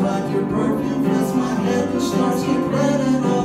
like your perfume fills my head and starts get red and